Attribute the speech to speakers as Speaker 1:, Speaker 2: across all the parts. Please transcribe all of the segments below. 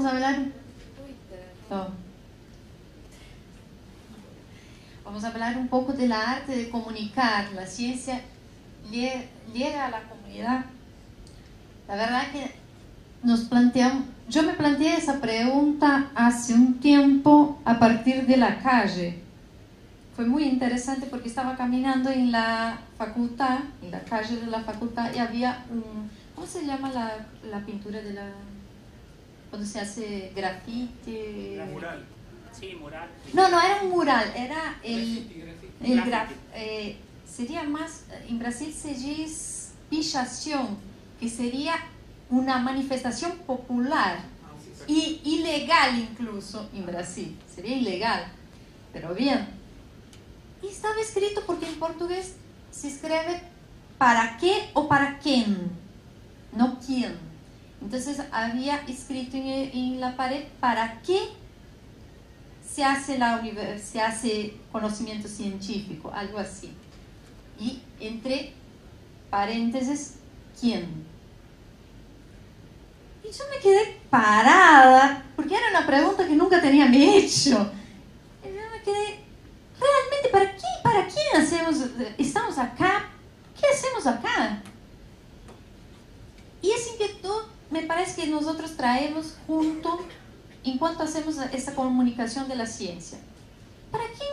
Speaker 1: vamos a hablar... Vamos a hablar un poco de la arte de comunicar. La ciencia llega a la comunidad. La verdad que nos planteamos, yo me planteé esa pregunta hace un tiempo a partir de la calle. Fue muy interesante porque estaba caminando en la facultad, en la calle de la facultad, y había un, ¿cómo se llama la, la pintura de la, cuando se hace grafite?
Speaker 2: Mural. Sí, mural.
Speaker 1: No, no era un mural, era el, el graf, eh, sería más, en Brasil se dice pichación, que sería una manifestación popular y ilegal incluso en Brasil, sería ilegal, pero bien. Y estaba escrito porque en portugués se escribe para qué o para quién, no quién. Entonces había escrito en, en la pared para qué se hace, la, se hace conocimiento científico, algo así. Y entre paréntesis, ¿quién? Y yo me quedé parada, porque era una pregunta que nunca tenía hecho. Y yo me quedé, ¿realmente para qué? ¿Para quién hacemos? ¿Estamos acá? ¿Qué hacemos acá? Y esa inquietud parece que nosotros traemos junto en cuanto hacemos esta comunicación de la ciencia. ¿Para quién?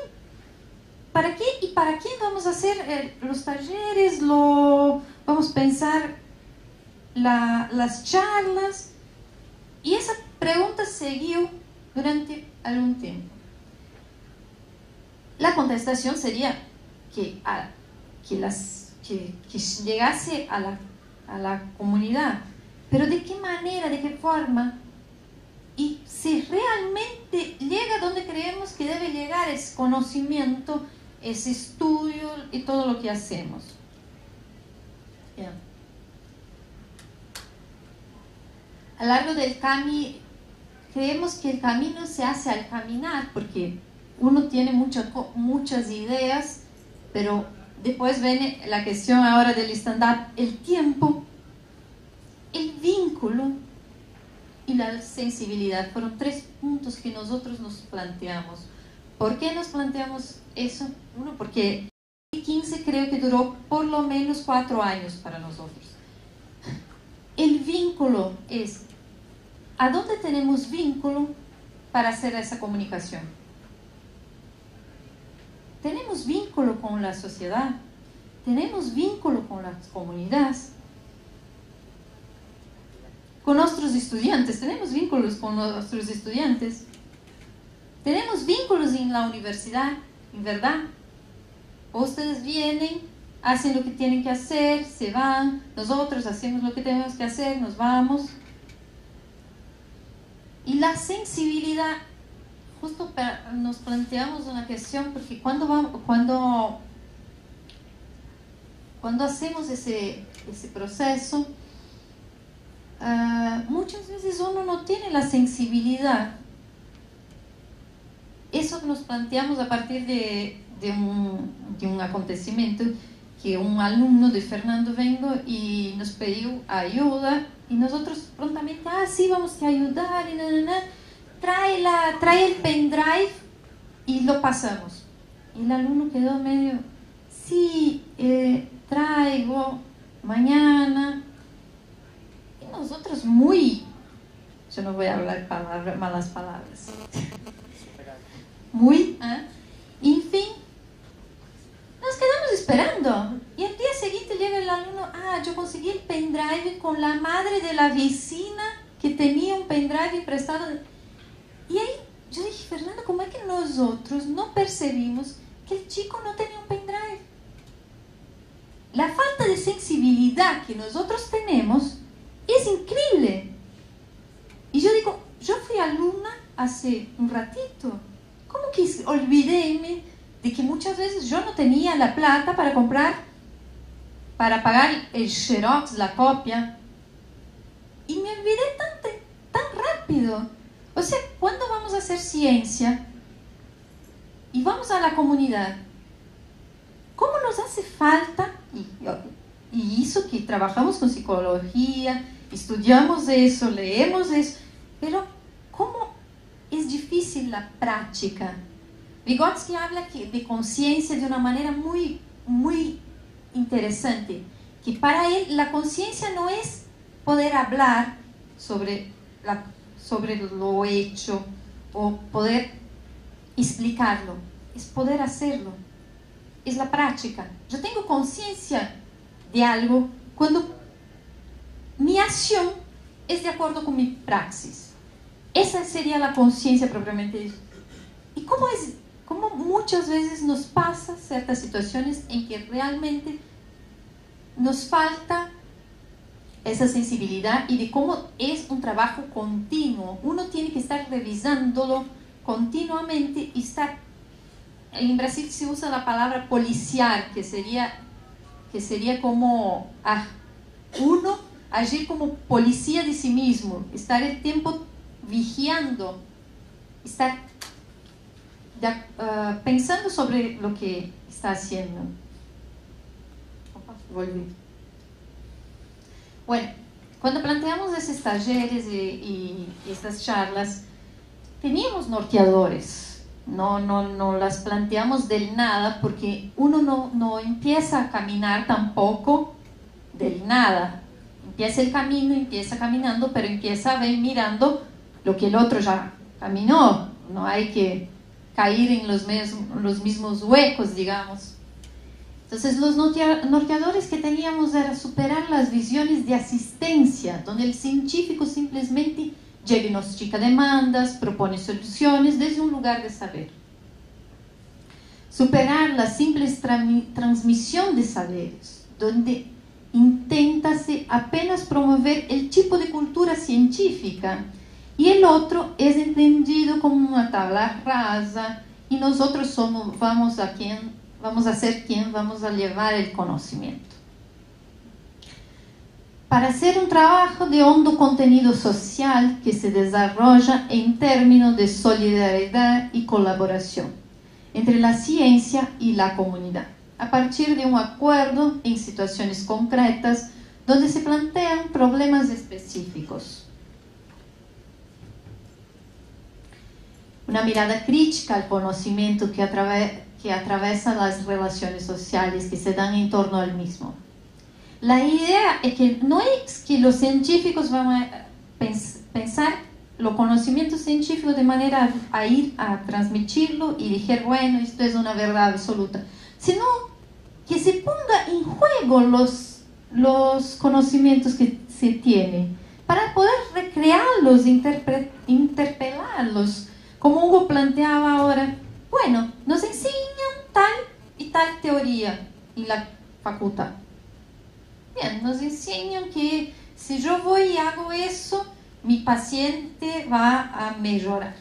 Speaker 1: ¿Para qué y para quién vamos a hacer eh, los talleres? Lo, vamos a pensar las charlas. Y esa pregunta siguió durante algún tiempo. La contestación sería que, que, las, que, llegase a la, a la comunidad. Pero ¿de qué manera, de qué forma? Y si realmente llega donde creemos que debe llegar ese conocimiento, ese estudio y todo lo que hacemos. a lo largo del camino, creemos que el camino se hace al caminar, porque uno tiene muchas ideas, pero después viene la cuestión ahora del stand-up, el tiempo, vínculo y la sensibilidad. Fueron tres puntos que nosotros nos planteamos. ¿Por qué nos planteamos eso? Uno, porque 2015 creo que duró por lo menos cuatro años para nosotros. El vínculo es ¿A dónde tenemos vínculo para hacer esa comunicación? Tenemos vínculo con la sociedad, tenemos vínculo con las comunidades, con nuestros estudiantes, tenemos vínculos con nuestros estudiantes, tenemos vínculos en la universidad, en verdad. Ustedes vienen, hacen lo que tienen que hacer, se van, nosotros hacemos lo que tenemos que hacer, nos vamos. Y la sensibilidad, justo nos planteamos una cuestión, porque cuando, vamos, cuando, cuando hacemos ese, ese proceso, ah, muchas veces uno no tiene la sensibilidad. Eso nos planteamos a partir de, un, acontecimiento que un alumno de Fernando Vengo y nos pidió ayuda y nosotros prontamente, ah, sí, vamos a ayudar, y nada, trae, la, trae el pendrive y lo pasamos. Y el alumno quedó medio, sí, eh, traigo mañana. Nosotros muy, yo no voy a hablar malas palabras, muy, ¿eh? en fin, nos quedamos esperando. Y el día siguiente llega el alumno, ah, yo conseguí el pendrive con la madre de la vecina que tenía un pendrive prestado. Y ahí yo dije, Fernando, ¿cómo es que nosotros no percibimos que el chico no tenía un pendrive? La falta de sensibilidad que nosotros tenemos es increíble. Y yo digo, yo fui alumna hace un ratito. ¿Cómo que olvidéme de que muchas veces yo no tenía la plata para comprar, para pagar el xerox, la copia. Y me olvidé tan, tan rápido. O sea, cuando vamos a hacer ciencia y vamos a la comunidad, ¿cómo nos hace falta? Y, y eso que trabajamos con psicología, estudiamos eso, leemos eso, pero y la práctica. Vygotsky habla de conciencia de una manera muy, muy interesante, que para él la conciencia no es poder hablar sobre, la, sobre lo hecho o poder explicarlo, es poder hacerlo, es la práctica. Yo tengo conciencia de algo cuando mi acción es de acuerdo con mi praxis. Esa sería la conciencia propiamente dicha. ¿Y cómo es? Cómo muchas veces nos pasa ciertas situaciones en que realmente nos falta esa sensibilidad y de cómo es un trabajo continuo. Uno tiene que estar revisándolo continuamente y estar... En Brasil se usa la palabra policiar, que sería, que sería como ah, uno agir como policía de sí mismo, estar el tiempo vigiando, estar uh, pensando sobre lo que está haciendo. Opa. Bueno, cuando planteamos esos talleres y, y, estas charlas, teníamos norteadores. No, no, no las planteamos del nada porque uno no, no empieza a caminar tampoco del nada empieza el camino, empieza caminando, pero empieza a ver mirando lo que el otro ya caminó. No hay que caer en los, los mismos huecos, digamos. Entonces los norteadores que teníamos era superar las visiones de asistencia, donde el científico simplemente diagnostica demandas, propone soluciones desde un lugar de saber. Superar la simple transmisión de saberes, donde intenta-se apenas promover el tipo de cultura científica y el otro es entendido como una tabla rasa y nosotros somos, vamos, a quien, vamos a ser quien vamos a llevar el conocimiento. Para hacer un trabajo de hondo contenido social que se desarrolla en términos de solidaridad y colaboración entre la ciencia y la comunidad a partir de un acuerdo en situaciones concretas donde se plantean problemas específicos. Una mirada crítica al conocimiento que, atraviesa las relaciones sociales que se dan en torno al mismo. La idea es que no es que los científicos van a pensar lo conocimiento científico de manera a ir a transmitirlo y decir, bueno, esto es una verdad absoluta sino que se ponga en juego los, los conocimientos que se tienen para poder recrearlos, interpelarlos, como Hugo planteaba ahora. Bueno, nos enseñan tal y tal teoría en la facultad. Bien, nos enseñan que si yo voy y hago eso, mi paciente va a mejorar.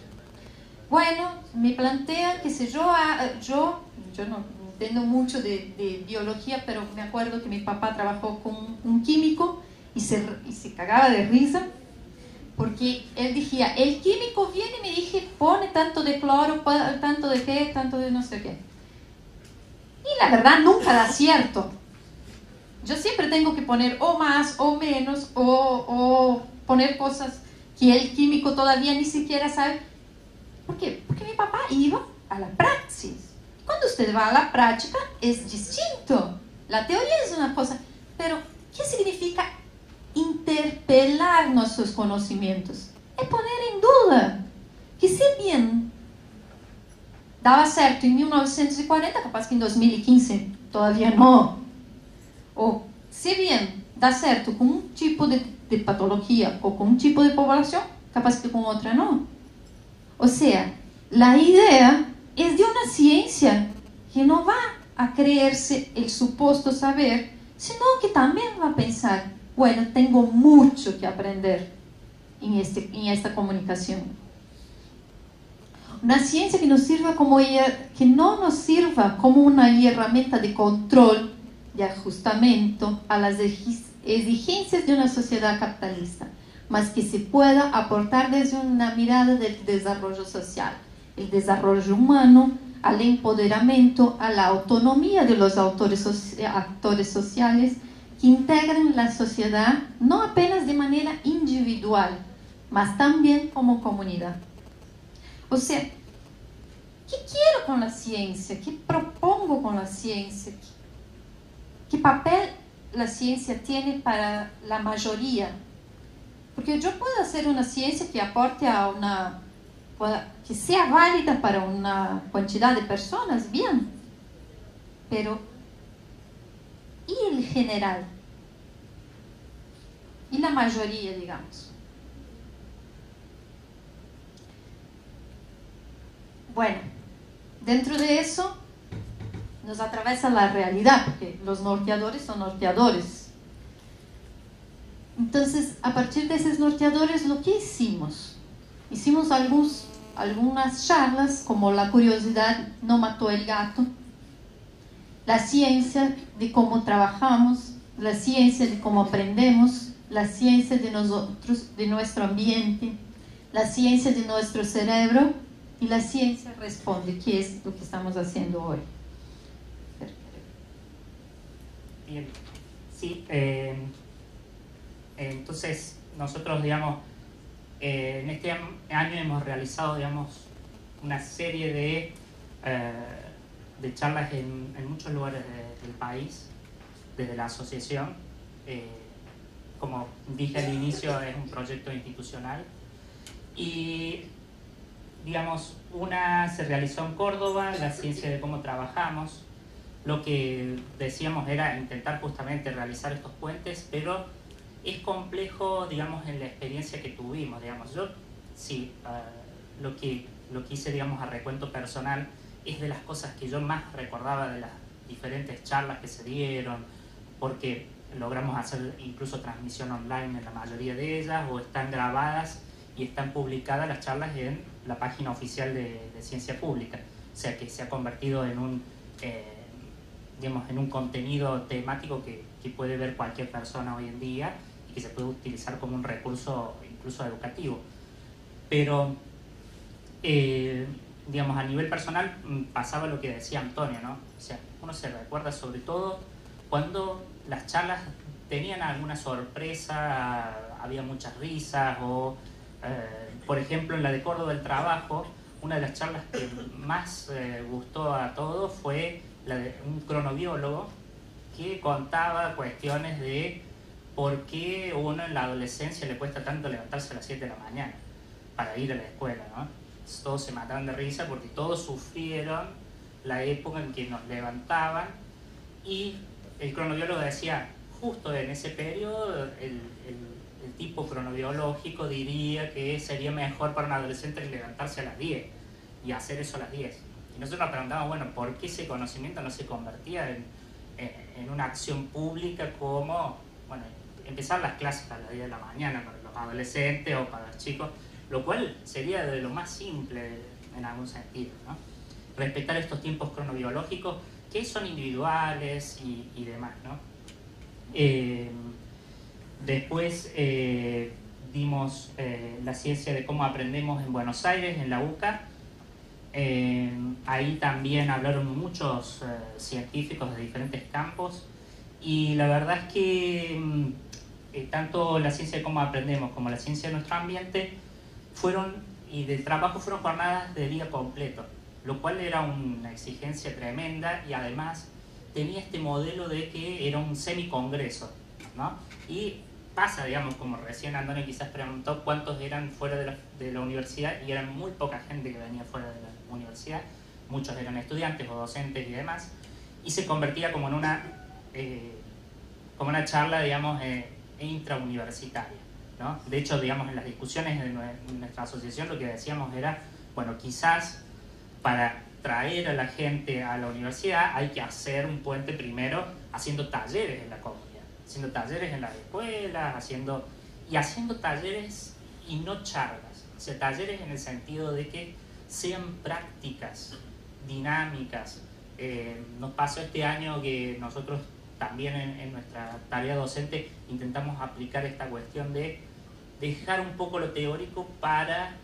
Speaker 1: Bueno, me plantean que si yo, yo, yo no, entiendo mucho de, de, biología, pero me acuerdo que mi papá trabajó con un químico y se, y se cagaba de risa porque él decía, el químico viene y me dije, pone tanto de cloro, tanto de qué, tanto de no sé qué. Y la verdad nunca da cierto. Yo siempre tengo que poner o más o menos o, o poner cosas que el químico todavía ni siquiera sabe. ¿Por qué? Porque mi papá iba a la praxis. Cuando usted va a la práctica es distinto. La teoría es una cosa, pero ¿qué significa interpelar nuestros conocimientos? Es poner en duda que si bien daba certo en 1940, capaz que en 2015 todavía no, o si bien da certo con un tipo de, de patología o con un tipo de población, capaz que con otra no. O sea, la idea es de una ciencia que no va a creerse el supuesto saber, sino que también va a pensar, bueno, tengo mucho que aprender en, este, esta comunicación. Una ciencia que, sirva como que no nos sirva como una herramienta de control, de ajustamiento a las exigencias de una sociedad capitalista, mas que se pueda aportar desde una mirada del desarrollo social el desarrollo humano, al empoderamiento, a la autonomía de los actores sociales que integran la sociedad no apenas de manera individual, mas también como comunidad. O sea, ¿qué quiero con la ciencia? ¿Qué propongo con la ciencia? ¿Qué papel la ciencia tiene para la mayoría? Porque yo puedo hacer una ciencia que aporte a una, que sea válida para una cantidad de personas, bien, pero ¿y el general? ¿Y la mayoría, digamos? Bueno, dentro de eso nos atraviesa la realidad, porque los norteadores son norteadores. Entonces, a partir de esos norteadores, lo que hicimos? Hicimos algunos, algunas charlas, como la curiosidad no mató el gato, la ciencia de cómo trabajamos, la ciencia de cómo aprendemos, la ciencia de nosotros, de nuestro ambiente, la ciencia de nuestro cerebro y la ciencia responde, que es lo que estamos haciendo hoy.
Speaker 2: Bien, sí, eh, entonces nosotros, digamos, eh, en este año hemos realizado, digamos, una serie de, eh, de charlas en, muchos lugares del país, desde la asociación. como dije al inicio, es un proyecto institucional. Y digamos, una se realizó en Córdoba, la ciencia de cómo trabajamos. Lo que decíamos era intentar justamente realizar estos puentes, pero es complejo, digamos, en la experiencia que tuvimos, digamos. Yo, sí, ah, lo, que, lo que hice, digamos, a recuento personal es de las cosas que yo más recordaba de las diferentes charlas que se dieron, porque logramos hacer incluso transmisión online en la mayoría de ellas, o están grabadas y están publicadas las charlas en la página oficial de, Ciencia Pública. O sea que se ha convertido en un, eh, digamos, en un contenido temático que, que, puede ver cualquier persona hoy en día que se puede utilizar como un recurso incluso educativo. Pero, eh, digamos, a nivel personal mm, pasaba lo que decía Antonio, ¿no? O sea, uno se recuerda sobre todo cuando las charlas tenían alguna sorpresa, había muchas risas o eh, por ejemplo, en la de Córdoba del Trabajo, una de las charlas que más eh, gustó a todos fue la de un cronobiólogo que contaba cuestiones de por qué uno en la adolescencia le cuesta tanto levantarse a las 7 de la mañana para ir a la escuela, ¿no? Todos se mataban de risa porque todos sufrieron la época en que nos levantaban y el cronobiólogo decía, justo en ese periodo el tipo cronobiológico diría que sería mejor para un adolescente levantarse a las 10 y hacer eso a las 10. Y nosotros nos preguntamos, bueno, ¿por qué ese conocimiento no se convertía en, en, una acción pública como, bueno, empezar las clases a las 10 de la mañana para los adolescentes o para los chicos, lo cual sería de lo más simple en algún sentido, ¿no? Respetar estos tiempos cronobiológicos que son individuales y, demás, ¿no? Eh, Después eh, dimos eh, la ciencia de cómo aprendemos en Buenos Aires, en la UCA. Eh, ahí también hablaron muchos científicos de diferentes campos y la verdad es que mm, tanto la ciencia de cómo aprendemos como la ciencia de nuestro ambiente fueron y del trabajo fueron jornadas de día completo, lo cual era una exigencia tremenda y además tenía este modelo de que era un semicongreso, ¿no? Y pasa, digamos, como recién Antonio quizás preguntó cuántos eran fuera de la, de la, universidad y eran muy poca gente que venía fuera de la universidad, muchos eran estudiantes o docentes y demás, y se convertía como en una, eh, como una charla, digamos, eh, intrauniversitaria. ¿no? De hecho, digamos, en las discusiones de nuestra asociación lo que decíamos era, bueno, quizás para traer a la gente a la universidad hay que hacer un puente primero haciendo talleres en la comunidad haciendo talleres en las escuelas, haciendo, y haciendo talleres y no charlas. O sea, talleres en el sentido de que sean prácticas, dinámicas. Eh, nos pasó este año que nosotros también en, nuestra tarea docente intentamos aplicar esta cuestión de dejar un poco lo teórico para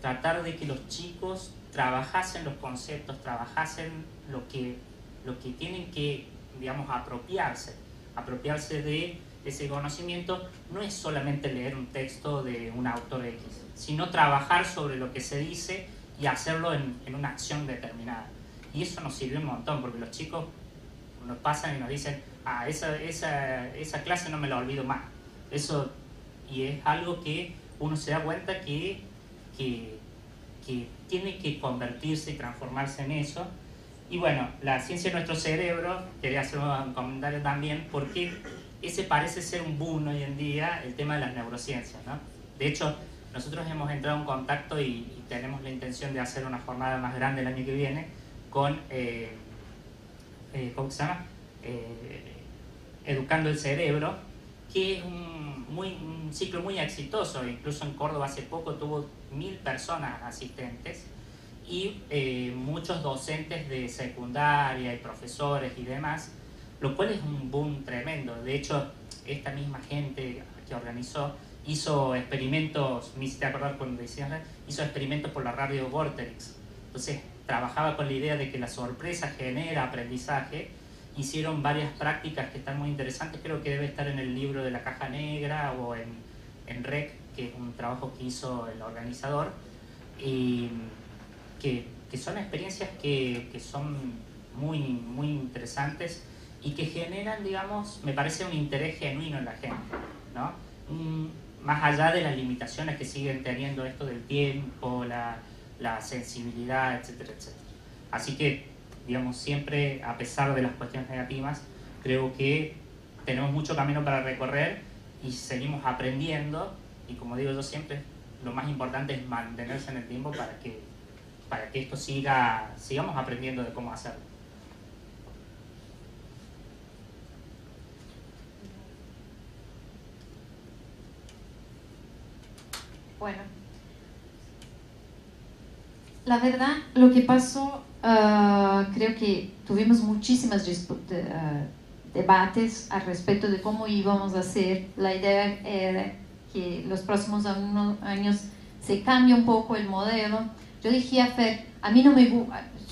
Speaker 2: tratar de que los chicos trabajasen los conceptos, trabajasen lo que, lo que tienen que, digamos, apropiarse apropiarse de ese conocimiento no es solamente leer un texto de un autor X, sino trabajar sobre lo que se dice y hacerlo en, en, una acción determinada. Y eso nos sirvió un montón, porque los chicos nos pasan y nos dicen, ah, esa, esa, esa clase no me la olvido más. Eso, y es algo que uno se da cuenta que, que, tiene que convertirse y transformarse en eso. Y bueno, la ciencia de nuestro cerebro, quería hacer un comentario también, porque ese parece ser un boom hoy en día, el tema de las neurociencias. ¿no? De hecho, nosotros hemos entrado en contacto y, tenemos la intención de hacer una jornada más grande el año que viene con, eh, eh, ¿cómo se llama? Eh, Educando el Cerebro, que es un, ciclo muy exitoso, incluso en Córdoba hace poco tuvo mil personas asistentes y muchos docentes de secundaria y profesores y demás, lo cual es un boom tremendo. De hecho, esta misma gente que organizó hizo experimentos, me hiciste acordar cuando decías, hizo experimentos por la radio Vortex. Entonces, trabajaba con la idea de que la sorpresa genera aprendizaje. Hicieron varias prácticas que están muy interesantes, creo que debe estar en el libro de la caja negra o en, en REC, que es un trabajo que hizo el organizador, y que, que son experiencias que, que son muy, muy interesantes y que generan, digamos, me parece un interés genuino en la gente, ¿no? más allá de las limitaciones que siguen teniendo esto del tiempo, la, la sensibilidad, etcétera, etcétera. Así que, digamos, siempre, a pesar de las cuestiones negativas, creo que tenemos mucho camino para recorrer y seguimos aprendiendo y como digo yo siempre, lo más importante es mantenerse en el tiempo para que, para que esto siga, sigamos aprendiendo de cómo hacerlo.
Speaker 1: Bueno, la verdad, lo que pasó, uh, creo que tuvimos muchísimas uh, debates al respecto de cómo íbamos a hacer. La idea era que los próximos años se cambie un poco el modelo. Yo dije a Fer, a mí no me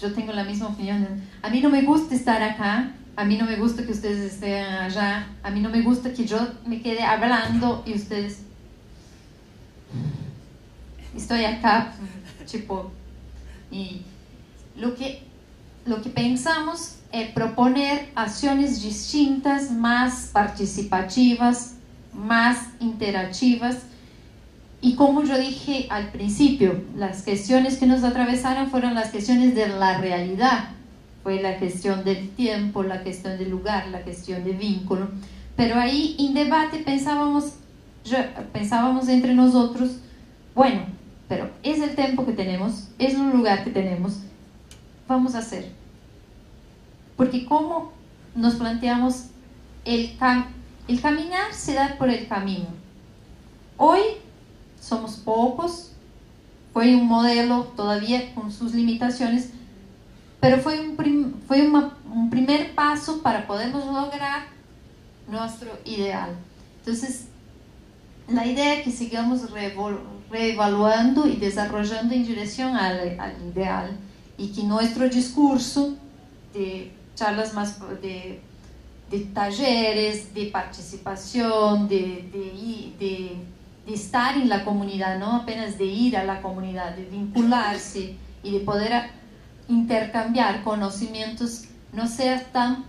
Speaker 1: yo tengo la misma opinión, a mí no me gusta estar acá, a mí no me gusta que ustedes estén allá, a mí no me gusta que yo me quede hablando y ustedes estoy acá, tipo, y lo que, lo que pensamos es proponer acciones distintas, más participativas, más interactivas. Y como yo dije al principio, las cuestiones que nos atravesaron fueron las cuestiones de la realidad. Fue la cuestión del tiempo, la cuestión del lugar, la cuestión de vínculo. Pero ahí en debate pensábamos, pensábamos entre nosotros, bueno, pero es el tiempo que tenemos, es un lugar que tenemos, vamos a hacer. Porque como nos planteamos, el, el caminar se da por el camino. Hoy somos pocos, fue un modelo todavía con sus limitaciones, pero fue un, fue un primer paso para podernos lograr nuestro ideal. Entonces, la idea es que sigamos reevaluando y desarrollando en dirección al, ideal y que nuestro discurso de charlas más de, de talleres, de participación, de, de, de, estar en la comunidad, no apenas de ir a la comunidad, de vincularse y de poder intercambiar conocimientos, no sea tan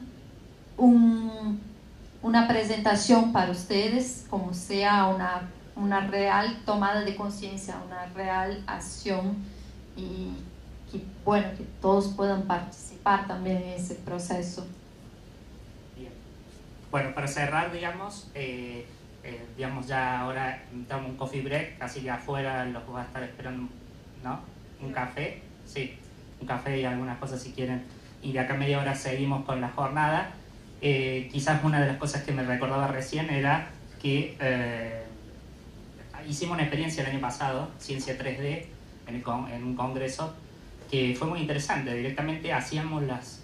Speaker 1: un una presentación para ustedes, como sea una, una real tomada de conciencia, una real acción y que, bueno, que todos puedan participar también en ese proceso.
Speaker 2: Bien. Bueno, para cerrar, digamos, eh, eh, digamos ya ahora damos un coffee break, así que afuera los va a estar esperando, ¿no? Un café, sí, un café y algunas cosas si quieren. Y de acá a media hora seguimos con la jornada. Eh, quizás una de las cosas que me recordaba recién era que eh, hicimos una experiencia el año pasado, Ciencia 3D, en, un congreso, que fue muy interesante. Directamente hacíamos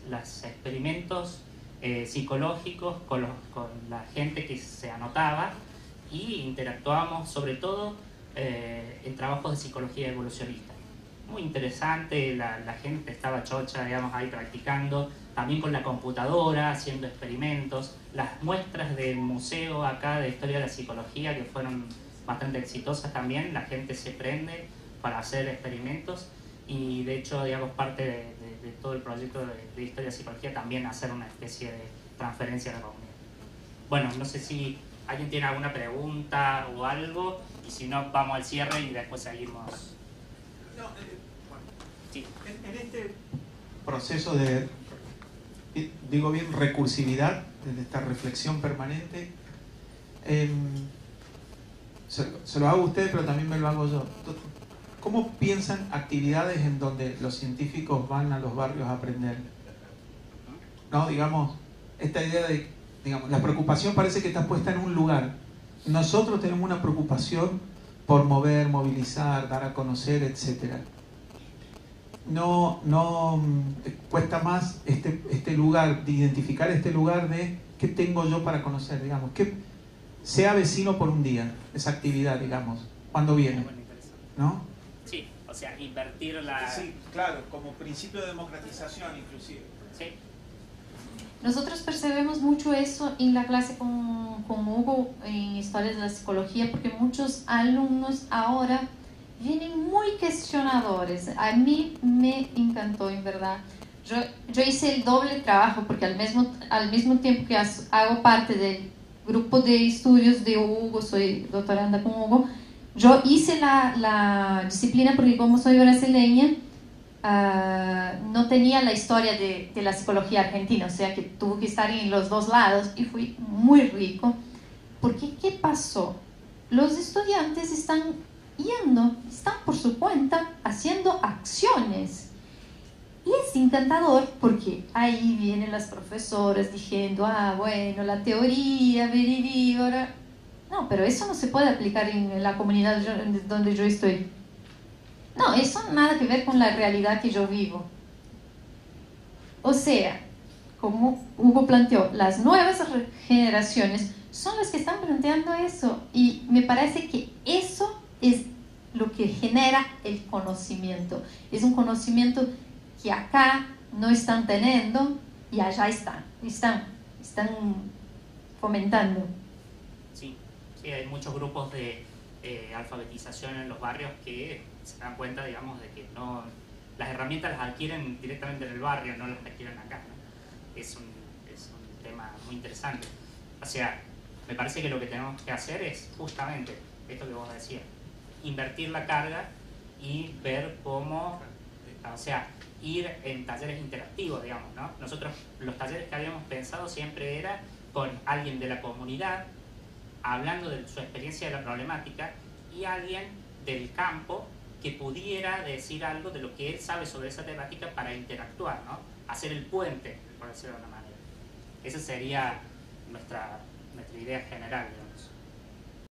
Speaker 2: los experimentos eh, psicológicos con, con, la gente que se anotaba y interactuábamos sobre todo en trabajos de psicología evolucionista. Muy interesante, la, la gente estaba chocha, digamos, ahí practicando también con la computadora, haciendo experimentos, las muestras del museo acá de Historia de la Psicología, que fueron bastante exitosas también, la gente se prende para hacer experimentos y de hecho, digamos, parte de, todo el proyecto de, de Historia y Psicología también hacer una especie de transferencia a la comunidad. Bueno, no sé si alguien tiene alguna pregunta o algo, y si no, vamos al cierre y después seguimos. No, eh,
Speaker 3: bueno, sí. en, este proceso de, eh, digo bien, recursividad, de esta reflexión permanente, em, se, se, lo hago a ustedes, pero también me lo hago yo. ¿Cómo piensan actividades en donde los científicos van a los barrios a aprender? No, digamos, esta idea de, digamos, la preocupación parece que está puesta en un lugar. Nosotros tenemos una preocupación por mover, movilizar, dar a conocer, etc. No, no mm, cuesta más este, este lugar, de identificar este lugar de qué tengo yo para conocer, digamos, que sea vecino por un día, esa actividad, digamos, cuando viene, ¿no?
Speaker 2: Sí, o sea, invertir la...
Speaker 3: Sí, claro, como principio de democratización inclusive. Sí.
Speaker 1: Nosotros percebemos mucho eso en la clase con, con Hugo en Historias de la Psicología, porque muchos alumnos ahora vienen muy cuestionadores. A mí me encantó, en verdad. Yo, yo hice el doble trabajo, porque al mismo, al mismo tiempo que hago parte del grupo de estudios de Hugo, soy doctoranda con Hugo, yo hice la, la disciplina porque como soy brasileña, Ah, no tenía la historia de, de, la psicología argentina, o sea que tuvo que estar en los dos lados y fui muy rico. Porque, ¿qué pasó? Los estudiantes están yendo, están por su cuenta haciendo acciones. Y es encantador porque ahí vienen las profesoras diciendo, ah, bueno, la teoría, No, pero eso no se puede aplicar en la comunidad donde yo estoy no, eso nada que ver con la realidad que yo vivo. O sea, como Hugo planteó, las nuevas generaciones son las que están planteando eso y me parece que eso es lo que genera el conocimiento. Es un conocimiento que acá no están teniendo y allá están, están, están fomentando.
Speaker 2: Sí, hay muchos grupos de eh, alfabetización en los barrios que se dan cuenta, digamos, de que no las herramientas las adquieren directamente en el barrio, no las adquieren acá. Es, un, es un tema muy interesante. O sea, me parece que lo que tenemos que hacer es justamente esto que vos decías, invertir la carga y ver cómo, o sea, ir en talleres interactivos, digamos, ¿no? Nosotros los talleres que habíamos pensado siempre era con alguien de la comunidad hablando de su experiencia de la problemática y alguien del campo que pudiera decir algo de lo que él sabe sobre esa temática para interactuar, ¿no? hacer el puente, por decirlo de una manera. Esa sería nuestra, nuestra idea general.